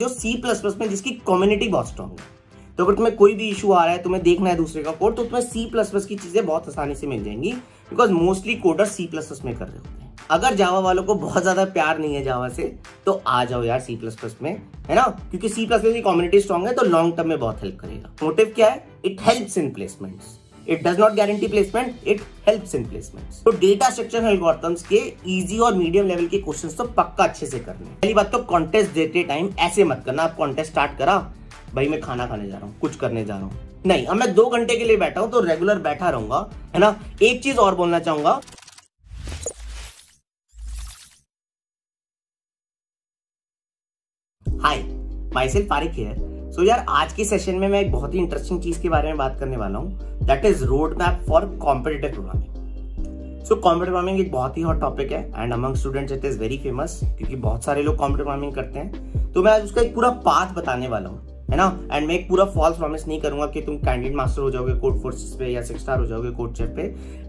जो प्लस में जिसकी कम्युनिटी बहुत स्ट्रॉन्ग है। तो अगर तुम्हें कोई भी इशू आ रहा है, तुम्हें देखना है दूसरे का कोड तो तुम्हें प्लस की चीज़ें बहुत आसानी से मिल जाएँगी बिकॉज़ मोस्टली कोडर प्लस में कर रहे होते हैं। अगर जावा वालों को बहुत ज़्यादा प्यार नहीं है जावा से तो आ जाओ यार सी में, है ना? क्योंकि सी की कम्युनिटी स्ट्रॉन्ग है तो लॉन्ग टर्म में बहुत हेल्प करेगा। मोटिव क्या है? It helps in placements it does not guarantee placement it helps in placement तो डेटा स्ट्रक्चर एल्गोरिथम्स के इजी और मीडियम लेवल के क्वेश्चंस तो पक्का अच्छे से करने पहली बात तो कॉन्टेस्ट देते टाइम ऐसे मत करना, आप कॉन्टेस्ट स्टार्ट करा, भाई मैं खाना खाने जा रहा हूँ, कुछ करने जा रहा हूँ। नहीं, अब मैं दो घंटे के लिए बैठा हूँ तो रेगुलर बैठा रहूँगा, है ना? एक चीज़ और बोलना चाहूँगा। हाय माई सेल्फ फारिक हियर सो यार, आज के सेशन में मैं एक बहुत ही इंटरेस्टिंग चीज़ के बारे में बात करने वाला हूँ। That is road map for competitive programming so competitive programming एक बहुत ही हॉट टॉपिक है and among students it is very famous क्योंकि बहुत सारे लोग कॉम्पिटेटिव प्रोग्रामिंग करते हैं। तो मैं आज उसका एक पूरा पाथ बताने वाला हूँ, है ना? एंड मैं एक पूरा फॉल्स प्रॉमिस नहीं करूँगा कि तुम कैंडिडेट मास्टर हो जाओगे कोड फोर्सेस पे या सिक्स स्टार हो जाओगे कोड चेफ पे।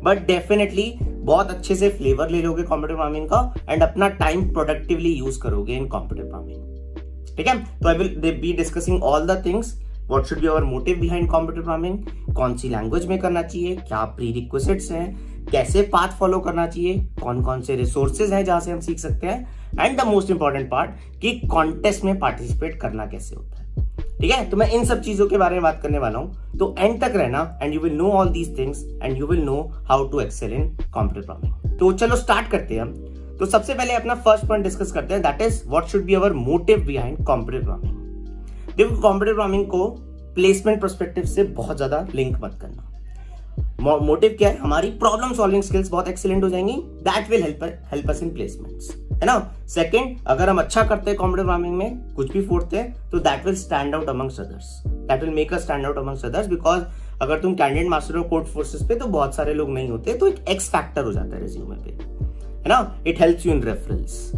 बट डेफिनेटली बहुत अच्छे से फ्लेवर ले लोगे कॉम्पिटेटिव फ़ार्मिंग का एंड अपना टाइम प्रोडक्टिवली यूज़ करोगे इन कॉम्पिटेटिव फ़ार्मिंग ठीक है? तो I will be discussing all the things what should be our motive behind competitive farming कौन सी लैंग्वेज में करना चाहिए? क्या प्री रिक्वेस्ट है? कैसे पाथ फॉलो करना चाहिए? कौन कौन से रिसोर्सेज हैं जहाँ से हम सीख सकते हैं? And the most important part कि कॉन्टेस्ट में पार्टिसिपेट करना कैसे होता है? ठीक है? तो मैं इन सब चीज़ों के बारे में बात करने वाला हूँ। तो एंड तक रहना and you will know all these things and you will know how to excel in computer programming तो चलो स्टार्ट करते हैं हम। तो सबसे पहले अपना फ़र्स्ट पॉइंट डिस्कस करते हैं that is what should be our motive behind competitive programming देखो कॉम्पिटेटिव प्रोग्रामिंग को प्लेसमेंट परस्पेक्टिव से बहुत ज़्यादा लिंक मत करना। मोटिव क्या है? हमारी प्रॉब्लम सॉल्विंग स्किल्स बहुत एक्सीलेंट हो जाएँगी। That will help help us in placements है ना? सेकंड अगर हम अच्छा करते हैं कॉम्पिटेटिव फ़ार्मिंग में, कुछ भी फोड़ते हैं तो that will stand out amongst others that will make a stand out amongst others because अगर तुम कैंडिडेट मास्टर हो कोर्ट फोर्सेस पे तो बहुत सारे लोग नहीं होते तो एक एक्स फैक्टर हो जाता है रेज्यूमे पे। है ना? It helps you in reference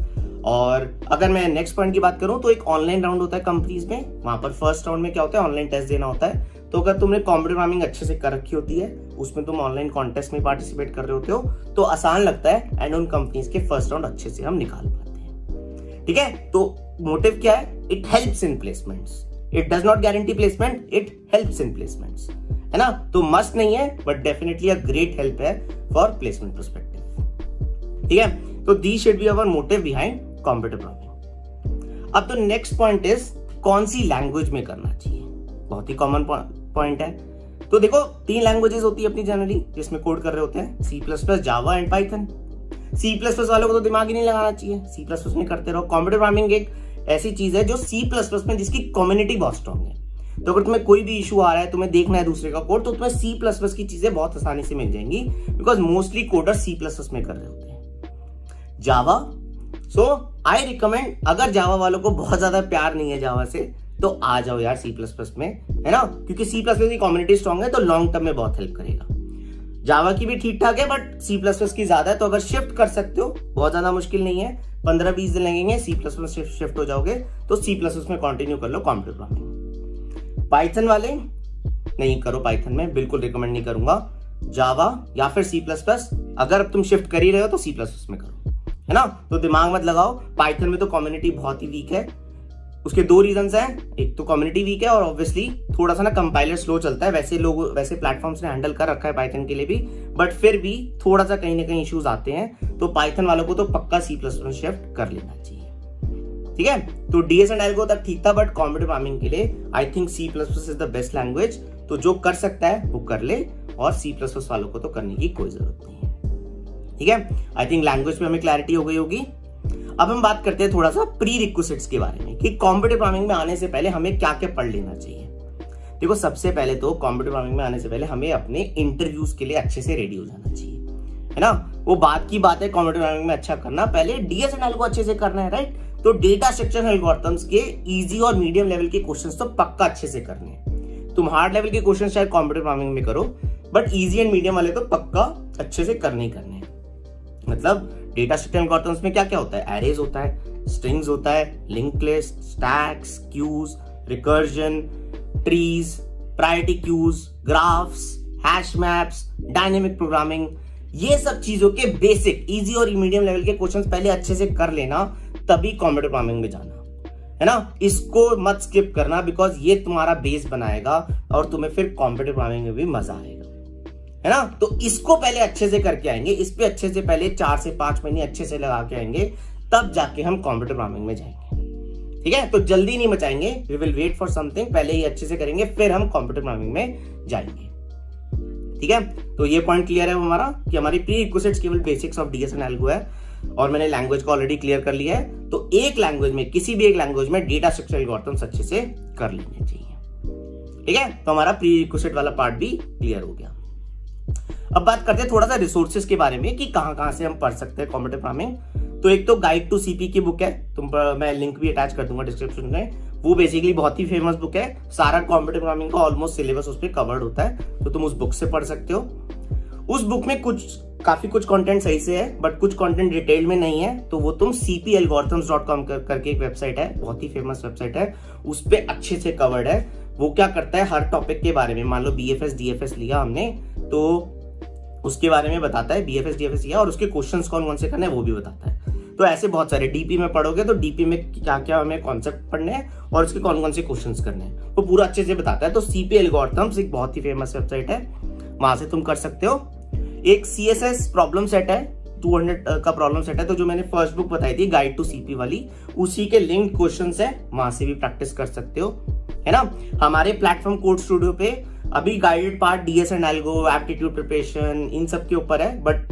और अगर मैं नेक्स्ट पॉइंट की बात करूँ तो एक ऑनलाइन राउंड होता है कंपनीज़ में। वहाँ पर फ़र्स्ट राउंड में क्या होता है? ऑनलाइन टेस्ट देना होता है। तो अगर तुमने कॉम्पिटेटिव फ़ार्मिंग अच्छे से कर रखी होती है, उसमें तुम ऑनलाइन कॉन्टेस्ट में पार्टिसिपेट कर रहे होते हो तो आसान लगता है एंड उन कंपनीज़ के फ़र्स्ट राउंड अच्छे से हम निकाल पाते हैं। ठीक है? तो मोटिव क्या है? It helps in placements it does not guarantee placement it helps in placements है ना? तो मस्ट नहीं है but definitely a great help है फॉर प्लेसमेंट परस्पेक्टिव ठीक है? तो the should be our motive behind competitive programming अब तो नेक्स्ट पॉइंट इज़ कौन सी लैंग्वेज में करना चाहिए? बहुत ही कॉमन पॉइंट है। तो देखो, तीन लैंग्वेजेस होती है अपनी जनरली जिसमें कोड कर रहे होते हैं। C plus plus Java and Python C plus plus वालों को तो दिमाग ही नहीं लगाना चाहिए। सी प्लस प्लस में करते रहो। कॉम्प्यूटर प्रोग्रामिंग एक ऐसी चीज़ है जो सी प्लस प्लस में जिसकी कम्युनिटी बहुत स्ट्रॉन्ग है। तो अगर तुम्हें कोई भी इशू आ रहा है, तुम्हें देखना है दूसरे का कोड तो तुम्हें सी प्लस प्लस की चीज़ें बहुत आसानी से मिल जाएँगी because mostly coder C plus plus में कर रहे हैं। जावा। सो आई रिकमेंड अगर जावा वालों को बहुत ज़्यादा प्यार नहीं है जावा से तो आ जाओ यार सी प्लस प्लस में, है ना? क्योंकि सी प्लस प्लस की कम्युनिटी स्ट्रॉन्ग है तो लॉन्ग टर्म में बहुत हेल्प करेगा। जावा की भी ठीक ठाक है बट सी प्लस प्लस की ज़्यादा है तो अगर शिफ्ट कर सकते हो, बहुत ज़्यादा मुश्किल नहीं है। पंद्रह बीस दिन लगेंगे सी प्लस प्लस शिफ्ट हो जाओगे तो सी प्लस प्लस में कंटिन्यू कर लो कॉम्प्यूटर प्रोग्रामिंग पाइथन वाले, नहीं करो पाइथन में, बिल्कुल रिकमेंड नहीं करूँगा। जावा या फिर सी प्लस प्लस अगर तुम शिफ्ट कर ही रहे हो तो सी प्लस प्लस में करो। है ना? तो दिमाग मत लगाओ पाइथन में तो कम्युनिटी बहुत ही वीक है। उसके दो रीजन हैं। एक तो कम्युनिटी वीक है और ऑब्वियसली थोड़ा सा ना कंपाइलर स्लो चलता है। वैसे लोग, वैसे प्लेटफॉर्म्स ने हैंडल कर रखा है पाइथन के लिए भी बट फिर भी थोड़ा सा कहीं ना कहीं इश्यूज़ आते हैं। तो पाइथन वालों को तो पक्का सी प्लस प्लस शिफ्ट कर लेना चाहिए। ठीक है? तो डीएस एंड एल्गो तक ठीक था बट कॉम्पिटेटिव फ़ार्मिंग के लिए I think C plus plus is the best language तो जो कर सकता है, वो कर ले और सी प्लस प्लस वालों को तो करने की कोई ज़रूरत नहीं ठीक है? आई थिंक लैंग्वेज पे हमें क्लैरिटी हो गई होगी। अब हम बात करते हैं थोड़ा सा प्री रिक्विजिट्स के बारे में कि कॉम्पिटेटिव फ़ार्मिंग में आने से पहले हमें क्या क्या पढ़ लेना चाहिए। देखो, सबसे पहले तो कॉम्पिटेटिव फ़ार्मिंग में आने से पहले हमें अपने इंटरव्यूज़ के लिए अच्छे से रेडी हो जाना चाहिए। है ना? वो बात की बात है कॉम्पिटेटिव फ़ार्मिंग में अच्छा करना। पहले डीएसएनएल को अच्छे से करना है राइट तो डेटा स्ट्रक्चर एल्गोरिथम्स के इजी और मीडियम लेवल के क्वेश्चंस तो पक्का अच्छे से करने हैं। तुम हार्ड लेवल के क्वेश्चन शायद कॉम्पिटेटिव फ़ार्मिंग में करो बट इजी एंड मीडियम वाले तो पक्का अच्छे से करने ही करने मतलब डेटा स्ट्रक्चर एल्गोरिथम्स में क्या क्या होता है? एरेज होता है स्ट्रिंग्स होता है link list stacks queues recursion trees priority queues graphs hash maps dynamic programming ये सब चीज़ों के बेसिक इजी और मीडियम लेवल के क्वेश्चंस पहले अच्छे से कर लेना, तभी कॉम्पिटेटिव प्रोग्रामिंग में जाना। है ना? इसको मत स्किप करना बिकॉज़ ये तुम्हारा बेस बनाएगा और तुम्हें फिर कॉम्पिटेटिव प्रोग्रामिंग में भी मज़ा आएगा। है ना? तो इसको पहले अच्छे से करके आएँगे। इस पे अच्छे से पहले चार से पाँच महीने अच्छे से लगा के आएँगे। तब जाके हम कॉम्पिटेटिव प्रोग्रामिंग में जाएँगे। ठीक है? तो जल्दी नहीं मचाएँगे। We will wait for something पहले ही अच्छे से करेंगे, फिर हम कॉम्पिटेटिव प्रोग्रामिंग में जाएँगे। ठीक है? तो ये पॉइंट क्लियर है हमारा कि हमारी प्री रिक्वेस्ट केवल basics of DS and algo है और मैंने लैंग्वेज को ऑलरेडी क्लियर कर लिया है। तो एक लैंग्वेज में, किसी भी एक लैंग्वेज में डेटा स्ट्रक्चर एल्गोरिथम्स अच्छे से कर लेने चाहिए। ठीक है? तो हमारा प्री रिक्वेस्ट वाला पार्ट भी क्लियर हो गया। अब बात करते हैं थोड़ा सा रिसोर्सेज के बारे में कि कहाँ कहाँ से हम पढ़ सकते हैं कॉम्पिटेटिव फ़ार्मिंग तो एक तो गाइड टू सीपी की बुक है, तुम पर मैं लिंक भी अटैच कर दूँगा डिस्क्रिप्शन में। वो बेसिकली बहुत ही फ़ेमस बुक है। सारा कॉम्पिटेटिव फ़ार्मिंग का ऑलमोस्ट सिलेबस उस पर कवर्ड होता है तो तुम उस बुक से पढ़ सकते हो। उस बुक में कुछ, काफ़ी कुछ कंटेंट सही से है बट कुछ कंटेंट डिटेल में नहीं है तो वो तुम सीपी एल्गोरिथम्स डॉट कॉम करके एक वेबसाइट है, बहुत ही फ़ेमस वेबसाइट है। उस पर अच्छे से कवर्ड है। वो क्या करता है, हर टॉपिक के बारे में, मान लो B F S D F S लिया हमने तो उसके बारे में बताता है B F S D F S और उसके क्वेश्चन कौन कौन से करने हैं वो भी बताता है। तो ऐसे बहुत सारे डीपी में पढ़ोगे तो डीपी में क्या क्या हमें कॉन्सेप्ट पढ़ने हैं और उसके कौन कौन से क्वेश्चंस करने हैं। वो तो पूरा अच्छे से बताता है। तो सीपी एल्गोरिथम्स एक बहुत ही फ़ेमस वेबसाइट है, वहाँ से तुम कर सकते हो। एक C S S problem set है 200 का प्रॉब्लम सेट है तो जो मैंने फ़र्स्ट बुक बताई थी गाइड टू सीपी वाली, उसी के लिंक क्वेश्चन है, वहाँ से भी प्रैक्टिस कर सकते हो, है ना? हमारे प्लेटफॉर्म कोड स्टूडियो पे अभी guided part DS and algo aptitude preparation इन सब के ऊपर है but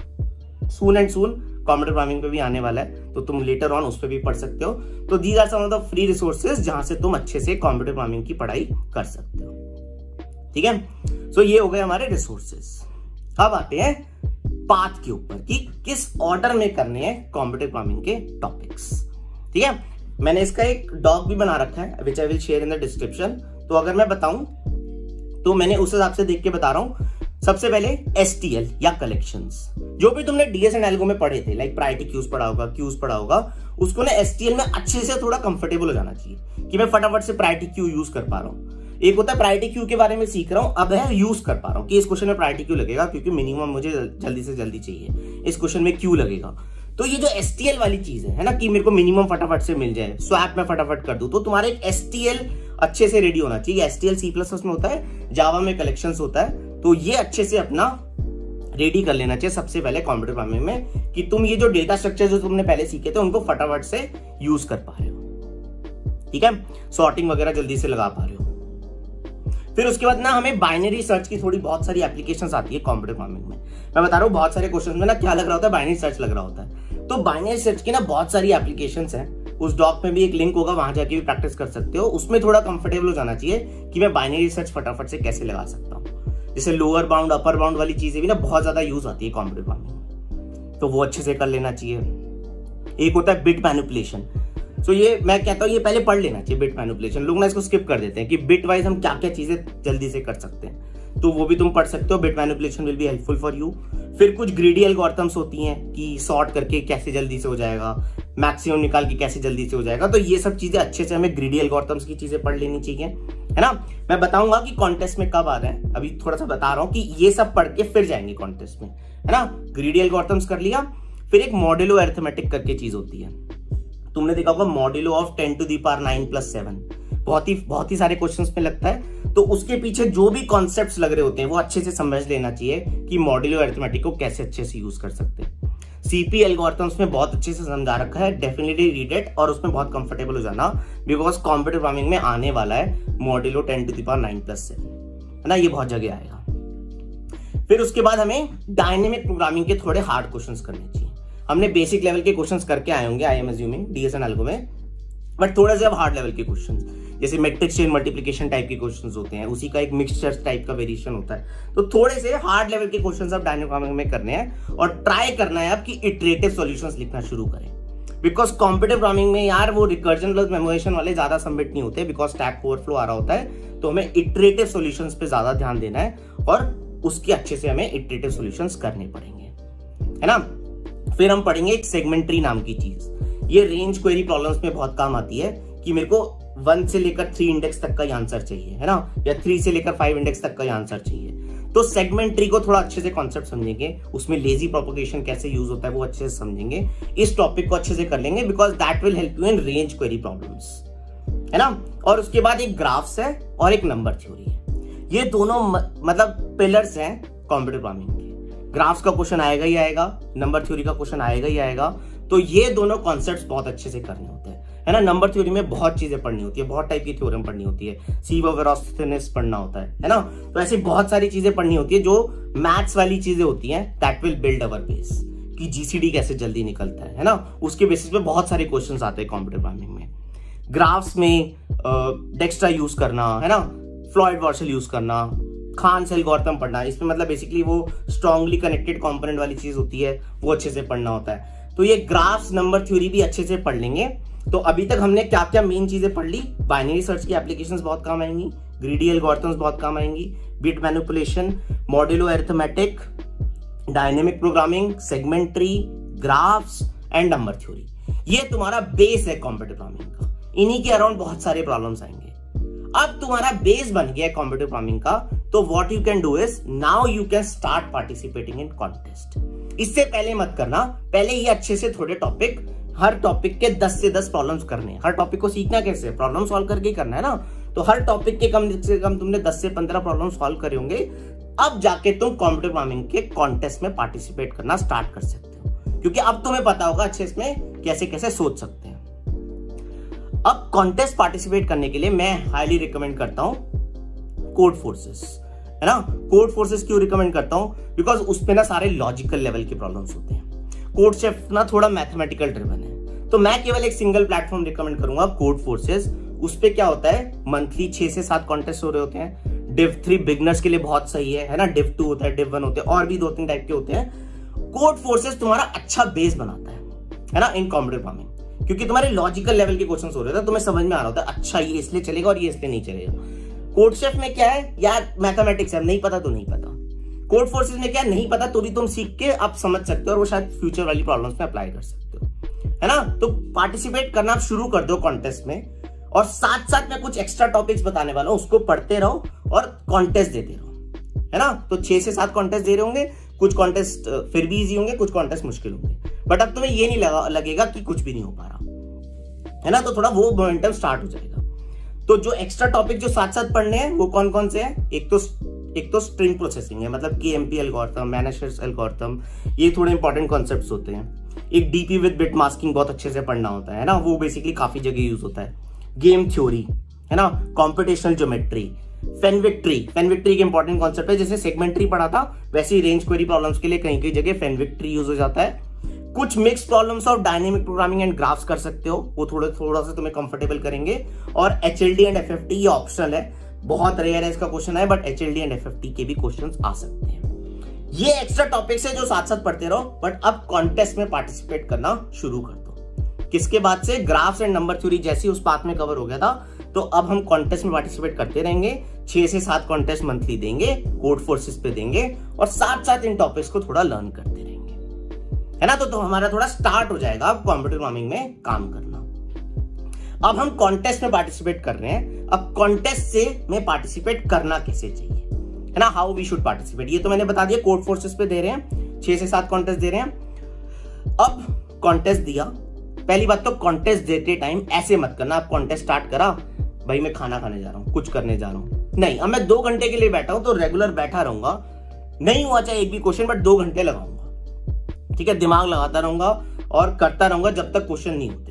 soon and soon computer programming पे भी आने वाला है तो तुम लेटर ऑन उस पर भी पढ़ सकते हो। तो these are some of the free resources जहाँ से तुम अच्छे से कॉम्प्यूटर प्रोग्रामिंग की पढ़ाई कर सकते हो। ठीक है? सो so, ये हो गए हमारे रिसोर्सेज अब आते हैं पाथ के ऊपर कि किस ऑर्डर में करने हैं कॉम्प्यूटर प्रोग्रामिंग के टॉपिक्स ठीक है? मैंने इसका एक डॉग भी बना रखा है which I will share in the description तो अगर मैं बताऊँ तो मैंने उस हिसाब से देख के बता रहा हूँ। सबसे पहले STL या कलेक्शन जो भी तुमने डीएस एंड एल्गो में पढ़े थे लाइक प्रायोरिटी क्यूज पढ़ा होगा क्यूज पढ़ा होगा, उसको ना STL में अच्छे से थोड़ा कंफर्टेबल हो जाना चाहिए कि मैं फटाफट से प्रायोरिटी क्यू यूज़ कर पा रहा हूँ। एक होता है प्रायोरिटी क्यू के बारे में सीख रहा हूँ, अब है यूज़ कर पा रहा हूँ कि इस क्वेश्चन में प्रायोरिटी क्यू लगेगा क्योंकि मिनिमम मुझे जल्दी से जल्दी चाहिए। इस क्वेश्चन में क्यू लगेगा। तो ये जो STL वाली चीज़ है ना, कि मेरे को मिनिमम फटाफट से मिल जाए स्वैप में फटाफट कर दू तो तुम्हारा एक एस अच्छे से रेडी होना चाहिए। S T L C plus में होता है जावा में कलेक्शन होता है तो ये अच्छे से अपना रेडी कर लेना चाहिए सबसे पहले कंप्यूटर प्रोग्रामिंग में कि तुम ये जो डेटा स्ट्रक्चर जो तुमने पहले सीखे थे, उनको फटाफट से यूज़ कर पा रहे हो। ठीक है? सॉर्टिंग वगैरह जल्दी से लगा पा रहे हो। फिर उसके बाद ना हमें बाइनरी सर्च की थोड़ी बहुत सारी एप्लीकेशन आती है कंप्यूटर प्रोग्रामिंग में। मैं बता रहा हूँ, बहुत सारे क्वेश्चन में ना क्या लग रहा होता है? बाइनरी सर्च लग रहा होता है। तो बाइनरी सर्च की ना बहुत सारी एप्लीकेशन है। उस डॉक में भी एक लिंक होगा, वहाँ जाके भी प्रैक्टिस कर सकते हो। उसमें थोड़ा कंफर्टेबल हो जाना चाहिए कि मैं बाइनरी सर्च फटाफट से कैसे लगा सकता हूँ। जैसे लोअर बाउंड अपर बाउंड वाली चीज़ें भी ना बहुत ज़्यादा यूज़ आती है कॉम्प्यूटर में। तो वो अच्छे से कर लेना चाहिए। एक होता है बिट मैनुपुलेशन सो ये मैं कहता हूँ, ये पहले पढ़ लेना चाहिए बिट मैनुपुलेशन लोग ना इसको स्किप कर देते हैं कि बिट वाइज हम क्या क्या चीज़ें जल्दी से कर सकते हैं। तो वो भी तुम पढ़ सकते हो। Bit manipulation will be helpful for you फिर कुछ ग्रीडी एल्गोरिथम्स होती हैं कि सॉर्ट करके कैसे जल्दी से हो जाएगा मैक्सिमम निकाल के कैसे जल्दी से हो जाएगा। तो ये सब चीज़ें अच्छे से हमें ग्रीडी एल्गोरिथम्स की चीज़ें पढ़ लेनी चाहिए, है ना? मैं बताऊँगा कि कॉन्टेस्ट में कब आ रहा है। अभी थोड़ा सा बता रहा हूँ कि ये सब पढ़ के फिर जाएँगे कॉन्टेस्ट में, है ना? ग्रीडी एल्गोरिथम्स कर लिया। फिर एक मॉडलो अर्थमेटिक करके चीज़ होती है। तुमने देखा होगा modulo of ten to the power nine plus seven बहुत ही बहुत ही सारे क्वेश्चंस में लगता है। तो उसके पीछे जो भी कॉन्सेप्ट्स लग रहे होते हैं, वो अच्छे से समझ लेना चाहिए कि मॉड्यूलो अरिथमेटिक को कैसे अच्छे से यूज़ कर सकते हैं। सीपी एल्गोरिथम्स में बहुत अच्छे से समझा रखा है डेफिनेटली रीड इट और उसमें बहुत कंफर्टेबल हो जाना बिकॉज़ कॉम्प्यूटर प्रोग्रामिंग में आने वाला है modulo ten to the power nine plus से। है ना? ये बहुत जगह आएगा। फिर उसके बाद हमें डायनेमिक प्रोग्रामिंग के थोड़े हार्ड क्वेश्चन करने चाहिए। हमने बेसिक लेवल के क्वेश्चन करके आए होंगे I am assuming DS and algo में। बट थोड़ा से अब हार्ड लेवल के क्वेश्चन जैसे मेट्रिक चेन मल्टीप्लीकेशन टाइप के क्वेश्चन होते हैं, उसी का एक मिक्सचर टाइप का वेरिएशन होता है। तो थोड़े से हार्ड लेवल के क्वेश्चन आप डायनामिक में करने हैं और ट्राई करना है आपकी इटरेटिव सॉल्यूशंस लिखना शुरू करें। बिकॉज़ कॉम्पिटिव प्रोग्रामिंग में यार वो रिकर्जन प्लस मेमोरेशन वाले ज़्यादा सबमिट नहीं होते बिकॉज़ टैक ओवरफ्लो आ रहा होता है तो हमें इटरेटिव सोल्यूशन पे ज़्यादा ध्यान देना है और उसके अच्छे से हमें इटरेटिव सोल्यूशन करने पड़ेंगे। है ना? फिर हम पढ़ेंगे एक सेगमेंट्री नाम की चीज़। ये रेंज क्वेरी प्रॉब्लम्स में बहुत काम आती है कि मेरे को वन से लेकर थ्री इंडेक्स तक का ही आंसर चाहिए, है ना? या थ्री से लेकर फाइव इंडेक्स तक का आंसर चाहिए। तो सेगमेंट ट्री को थोड़ा अच्छे से कॉन्सेप्ट समझेंगे, उसमें लेजी प्रोपोगेशन कैसे यूज़ होता है वो अच्छे से समझेंगे। इस टॉपिक को अच्छे से कर लेंगे because that will help you in range query problems है ना? और उसके बाद एक ग्राफ्स है और एक नंबर थ्योरी है। ये दोनों मतलब पिलर्स हैं कंप्यूटर प्रोग्रामिंग के। ग्राफ्स का क्वेश्चन आएगा ही आएगा नंबर थ्योरी का क्वेश्चन आएगा ही आएगा। तो ये दोनों कॉन्सेप्ट बहुत अच्छे से करने होते हैं। है ना? नंबर थ्योरी में बहुत चीज़ें पढ़नी होती है, बहुत टाइप की थ्योरम पढ़नी होती है। सी वेरोस्थिनिस पढ़ना होता है है ना? तो ऐसी बहुत सारी चीज़ें पढ़नी होती है जो मैथ्स वाली चीज़ें होती हैं that will build our base कि जीसीडी कैसे जल्दी निकलता है है ना? उसके बेसिस पे बहुत सारे क्वेश्चन आते हैं कंप्यूटर प्रोग्रामिंग में। ग्राफ्स में डेक्स्ट्रा यूज़ करना, है ना? फ्लॉइड वार्शल यूज़ करना खान सेल गौतम पढ़ना, इसमें मतलब बेसिकली वो स्ट्रांगली कनेक्टेड कंपोनेंट वाली चीज़ होती है, वो अच्छे से पढ़ना होता है। तो ये ग्राफ्स नंबर थ्योरी भी अच्छे से पढ़ लेंगे। तो अभी तक हमने क्या क्या मेन चीज़ें पढ़ ली? बाइनरी सर्च की एप्लीकेशन बहुत काम आएँगी ग्रीडी एल्गोरिथम्स बहुत काम आएँगी bit manipulation modulo arithmetic dynamic programming segment tree graphs and number theory ये तुम्हारा बेस है कंप्यूटर प्रोग्रामिंग का। इन्हीं के अराउंड बहुत सारे प्रॉब्लम्स आएँगे। अब तुम्हारा बेस बन गया कंप्यूटर प्रोग्रामिंग का तो what you can do is now you can start participating in contest इससे पहले मत करना, पहले ये अच्छे से थोड़े टॉपिक हर टॉपिक के 10 से 10 प्रॉब्लम्स करने हर टॉपिक को सीखना कैसे प्रॉब्लम सॉल्व करके करना है ना? तो हर टॉपिक के कम से कम तुमने 10 से 15 प्रॉब्लम सॉल्व करे होंगे। अब जाके तुम कंप्यूटर प्रोग्रामिंग के कॉन्टेस्ट में पार्टिसिपेट करना स्टार्ट कर सकते हो। क्योंकि अब तुम्हें पता होगा अच्छे इसमें कैसे कैसे सोच सकते हैं। अब कॉन्टेस्ट पार्टिसिपेट करने के लिए मैं हाईली रिकमेंड करता हूँ कोड फोर्सेस है ना? कोड फोर्सेस क्यों रिकमेंड करता हूँ? बिकॉज़ उस पर ना सारे लॉजिकल लेवल के प्रॉब्लम्स होते हैं। कोड शेफ ना थोड़ा मैथमेटिकल ड्रिवन है। तो मैं केवल एक सिंगल प्लेटफॉर्म रिकमेंड करूँगा कोड फोर्सेस उस पर क्या होता है? मंथली छह से सात कॉन्टेस्ट हो रहे होते हैं। डिव थ्री बिगनर्स के लिए बहुत सही है है ना? डिव टू होता है डिव वन होते हैं, और भी दो तीन टाइप के होते हैं। कोड फोर्सेस तुम्हारा अच्छा बेस बनाता है है ना? इन कॉम्पिटेटिव फ़ार्मिंग क्योंकि तुम्हारे लॉजिकल लेवल के क्वेश्चन हो रहे थे तुम्हें समझ में आ रहा होता है अच्छा ये इसलिए चलेगा और ये इसलिए नहीं चलेगा। कोड शेफ में क्या है? यार मैथमेटिक्स है, नहीं पता तो नहीं पता। कोड फोर्सेस में क्या नहीं पता तो भी तुम सीख के आप समझ सकते हो और वो शायद फ्यूचर वाली प्रॉब्लम्स में अप्लाई कर सकते हो। है ना? तो पार्टिसिपेट करना आप शुरू कर दो कॉन्टेस्ट में और साथ साथ में कुछ एक्स्ट्रा टॉपिक्स बताने वाला हूँ, उसको पढ़ते रहो और कॉन्टेस्ट देते रहो। है ना? तो छह से सात कॉन्टेस्ट दे रहे होंगे, कुछ कॉन्टेस्ट फिर भी इजी होंगे, कुछ कॉन्टेस्ट मुश्किल होंगे। बट अब तुम्हें ये नहीं लगा, लगेगा कि कुछ भी नहीं हो पा रहा। है ना? तो थोड़ा वो मोमेंटम स्टार्ट हो जाएगा। तो जो एक्स्ट्रा टॉपिक जो साथ साथ पढ़ने हैं, वो कौन कौन से हैं? एक तो एक तो स्ट्रिंग प्रोसेसिंग है मतलब K M P algorithm managers algorithm ये थोड़े इंपॉर्टेंट कॉन्सेप्ट होते हैं। एक डीपी विद बिट मास्किंग बहुत अच्छे से पढ़ना होता है ना, वो बेसिकली काफ़ी जगह यूज़ होता है। गेम थ्योरी है ना? कॉम्पिटिशनल ज्योमेट्री फेनविक्ट्री फेनविक्ट्री के इंपॉर्टेंट कॉन्सेप्ट है, जैसे सेगमेंट्री पढ़ा था, वैसे ही रेंज क्वेरी प्रॉब्लम्स के लिए कहीं कहीं जगह फेनविक्ट्री यूज़ हो जाता है। कुछ mix problems of dynamic programming and graphs कर सकते हो, वो थोड़ा थोड़ा सा तुम्हें कंफर्टेबल करेंगे। और H L D and F F T ये ऑप्शनल है बहुत रेयर है इसका क्वेश्चन है but H L D and F F T के भी क्वेश्चन आ सकते हैं। ये एक्स्ट्रा टॉपिक्स है जो साथ साथ पढ़ते रहो बट अब कॉन्टेस्ट में पार्टिसिपेट करना शुरू कर दो। किसके बाद से? ग्राफ्स एंड नंबर थ्योरी जैसी उस पाथ में कवर हो गया था तो अब हम कॉन्टेस्ट में पार्टिसिपेट करते रहेंगे। छह से सात कॉन्टेस्ट मंथली देंगे कोड फोर्सेस पे देंगे और साथ साथ इन टॉपिक्स को थोड़ा लर्न करते रहेंगे। है ना? तो, तो हमारा थोड़ा स्टार्ट हो जाएगा अब कंप्यूटर प्रोग्रामिंग में काम करना। अब हम कॉन्टेस्ट में पार्टिसिपेट कर रहे हैं। अब कॉन्टेस्ट से में पार्टिसिपेट करना कैसे चाहिए? है ना? हाउ वी शुड पार्टिसिपेट ये तो मैंने बता दिया कोड फोर्सेस पे दे रहे हैं। छह से सात कॉन्टेस्ट दे रहे हैं। अब कॉन्टेस्ट दिया। पहली बात तो कॉन्टेस्ट देते टाइम ऐसे मत करना। आप कॉन्टेस्ट स्टार्ट करा, भाई मैं खाना खाने जा रहा हूँ, कुछ करने जा रहा हूँ। नहीं, अब मैं दो घंटे के लिए बैठा हूँ तो रेगुलर बैठा रहूँगा। नहीं हुआ चाहे एक भी क्वेश्चन बट दो घंटे लगाऊँगा। ठीक है? दिमाग लगाता रहूँगा और करता रहूँगा जब तक क्वेश्चन नहीं होते।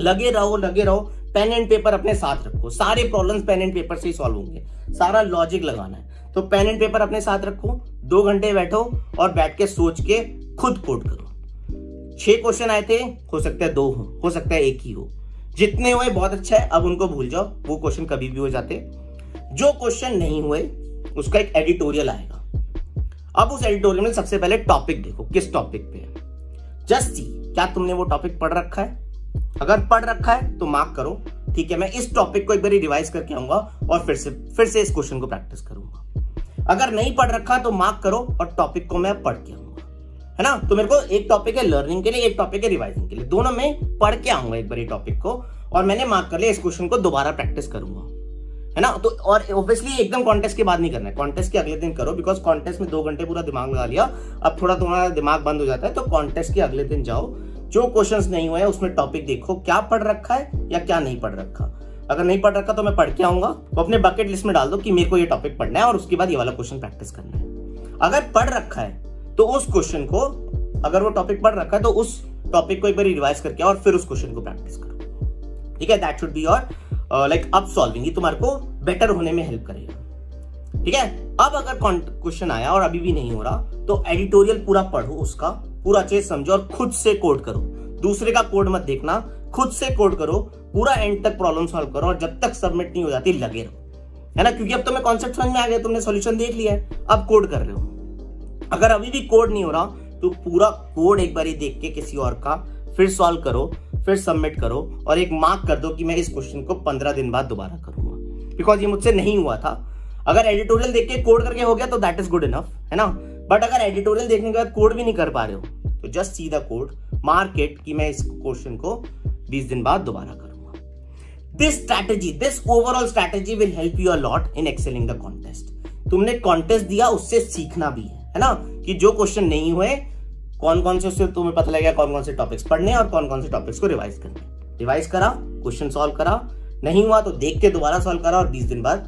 लगे रहो लगे रहो पेन एंड पेपर अपने साथ रखो। सारे प्रॉब्लम्स पेन एंड पेपर से ही सॉल्व होंगे। सारा लॉजिक लगाना है। तो पेन एंड पेपर अपने साथ रखो, दो घंटे बैठो और बैठ के सोच के खुद कोड करो। छह क्वेश्चन आए थे, हो सकता है दो हो हो सकता है एक ही हो। जितने हुए बहुत अच्छा है, अब उनको भूल जाओ, वो क्वेश्चन कभी भी हो जाते। जो क्वेश्चन नहीं हुए, उसका एक एडिटोरियल आएगा। अब उस एडिटोरियल में सबसे पहले टॉपिक देखो, किस टॉपिक पे जस्ट क्या तुमने वो टॉपिक पढ़ रखा है? अगर पढ़ रखा है तो मार्क करो। ठीक है, मैं इस टॉपिक को एक बार रिवाइज करके आऊँगा और फिर से फिर से इस क्वेश्चन को प्रैक्टिस करूँगा। अगर नहीं पढ़ रखा तो मार्क करो और टॉपिक को मैं पढ़ के आऊँगा। है ना? तो मेरे को एक टॉपिक है लर्निंग के लिए, एक टॉपिक है रिवाइजिंग के लिए। दोनों में पढ़ के आऊँगा एक बार टॉपिक को और मैंने मार्क कर लिया, इस क्वेश्चन को दोबारा प्रैक्टिस करूँगा। है ना? तो और ऑब्वियसली एकदम कॉन्टेस्ट के बाद नहीं करना है। कॉन्टेस्ट के अगले दिन करो बिकॉज़ कॉन्टेस्ट में दो घंटे पूरा दिमाग लगा लिया। अब थोड़ा तुम्हारा दिमाग बंद हो जाता है तो कॉन्टेस्ट के अगले दिन जाओ। जो क्वेश्चंस नहीं हुए उसमें टॉपिक देखो, क्या पढ़ रखा है या क्या नहीं पढ़ रखा। अगर नहीं पढ़ रखा तो मैं पढ़ के आऊँगा तो अपने बकेट लिस्ट में डाल दो कि मेरे को ये टॉपिक पढ़ना है और उसके बाद ये वाला क्वेश्चन प्रैक्टिस करना है। अगर पढ़ रखा है तो उस क्वेश्चन को, अगर वो टॉपिक पढ़ रखा है तो उस टॉपिक को एक बार रिवाइज करके और फिर उस क्वेश्चन को प्रैक्टिस करो। ठीक है? That should be your like अब सॉल्विंग तुम्हारे को बेटर होने में हेल्प करेगा। ठीक है? अब अगर क्वेश्चन आया और अभी भी नहीं हो रहा तो एडिटोरियल पूरा पढ़ो उसका। पूरा अच्छे समझो और खुद से कोड करो। दूसरे का कोड मत देखना, खुद से कोड करो, पूरा एंड तक प्रॉब्लम सॉल्व करो और जब तक सबमिट नहीं हो जाती, लगे रहो। है ना? क्योंकि अब तुम्हें कॉन्सेप्ट समझ में आ गया, तुमने सॉल्यूशन देख लिया है। अब कोड कर रहे हो। अगर अभी भी कोड नहीं हो रहा तो पूरा कोड एक बार देख के किसी और का फिर सॉल्व करो, फिर सबमिट करो और एक मार्क कर दो कि मैं इस क्वेश्चन को पंद्रह दिन बाद दोबारा करूँगा। बिकॉज़ ये मुझसे नहीं हुआ था। अगर एडिटोरियल देख के कोड करके हो गया तो दैट इज़ गुड इनफ है ना? बट अगर एडिटोरियल देखने के बाद कोड भी नहीं कर पा रहे हो तो just see the code market कि मैं इस क्वेश्चन को 20 दिन बाद दोबारा करूँगा। This strategy this overall strategy will help you a lot in excelling the contest तुमने कॉन्टेस्ट दिया, उससे सीखना भी है है ना? कि जो क्वेश्चन नहीं हुए कौन कौन से उससे तुम्हें पता लगेगा कौन कौन से टॉपिक्स पढ़ने और कौन कौन से टॉपिक्स को रिवाइज करने रिवाइज करा क्वेश्चन सॉल्व करा, नहीं हुआ तो देख के दोबारा सॉल्व करा और 20 दिन बाद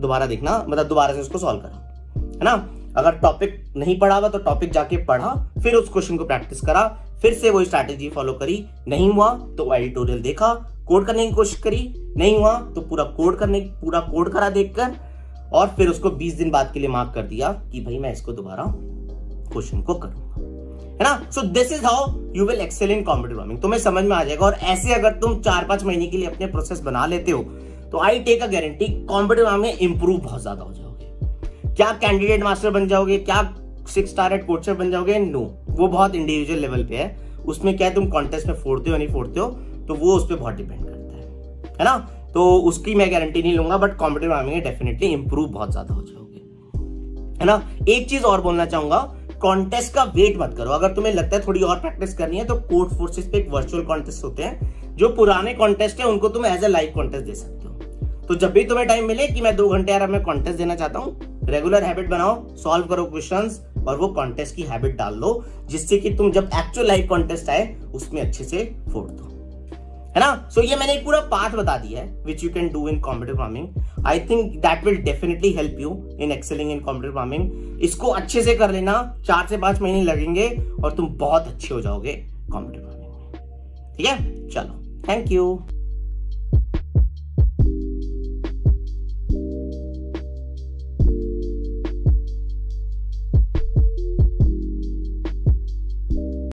दोबारा देखना मतलब दोबारा से उसको सॉल्व करा, है ना? अगर टॉपिक नहीं पढ़ा हुआ तो टॉपिक जाके पढ़ा, फिर उस क्वेश्चन को प्रैक्टिस करा, फिर से वो स्ट्रैटेजी फॉलो करी। नहीं हुआ तो एडिटोरियल देखा कोड करने की कोशिश करी। नहीं हुआ तो पूरा कोड करने, पूरा कोड करा देखकर, और फिर उसको 20 दिन बाद के लिए मार्क कर दिया कि भाई मैं इसको दोबारा क्वेश्चन को करूँगा। है ना? So this is how you will excel in competitive programming तुम्हें समझ में आ जाएगा, और ऐसे अगर तुम चार पाँच महीने के लिए अपने प्रोसेस बना लेते हो तो I take a guarantee competitive में इंप्रूव बहुत ज़्यादा हो जाओगे क्या कैंडिडेट मास्टर बन जाओगे? क्या सिक्स स्टार एट कोचर बन जाओगे? नो वो बहुत इंडिविजुअल लेवल पे है। उसमें क्या तुम कॉन्टेस्ट में फोड़ते हो, नहीं फोड़ते हो तो वो उस पर बहुत डिपेंड करता है। है ना? तो उसकी मैं गारंटी नहीं लूँगा बट कॉम्पिटिव आर्मी में डेफिनेटली इंप्रूव बहुत ज़्यादा हो जाओगे। है ना? एक चीज़ और बोलना चाहूँगा कॉन्टेस्ट का वेट मत करो। अगर तुम्हें लगता है थोड़ी और प्रैक्टिस करनी है तो कोर्ट फोर्सेस पे एक वर्चुअल कॉन्टेस्ट होते हैं, जो पुराने कॉन्टेस्ट है, उनको तुम एज ए लाइव कॉन्टेस्ट दे सकते हो। तो जब भी तुम्हें टाइम मिले कि मैं दो घंटे यार मैं कॉन्टेस्ट देना चाहता हूँ रेगुलर हैबिट बनाओ सॉल्व करो क्वेश्चंस और वो कॉन्टेस्ट की हैबिट डाल दो जिससे कि तुम जब एक्चुअल लाइव कॉन्टेस्ट आए उसमें अच्छे से फोड़ दो। है ना? सो so, ये मैंने एक पूरा पार्ट बता दिया है which you can do in competitive programming I think that will definitely help you in excelling in competitive programming इसको अच्छे से कर लेना चार से पाँच महीने लगेंगे और तुम बहुत अच्छे हो जाओगे कॉम्पिटिव फ़ार्मिंग में। ठीक है? चलो थैंक यू